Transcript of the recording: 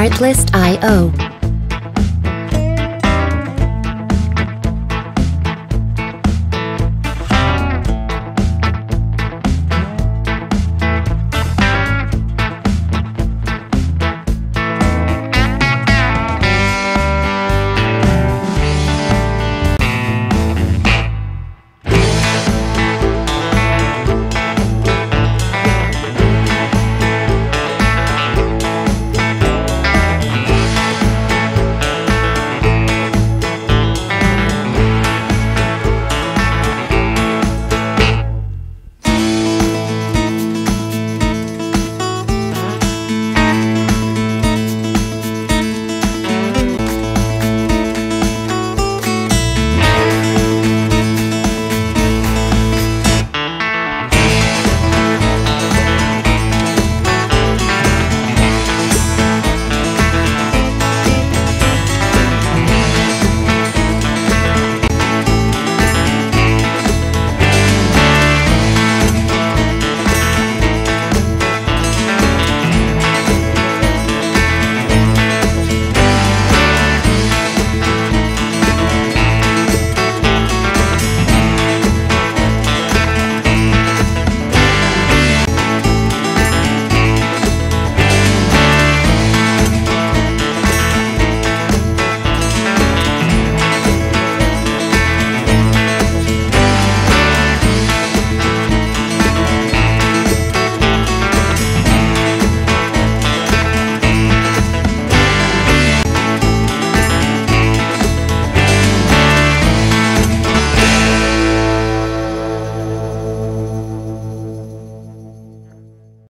Artlist.io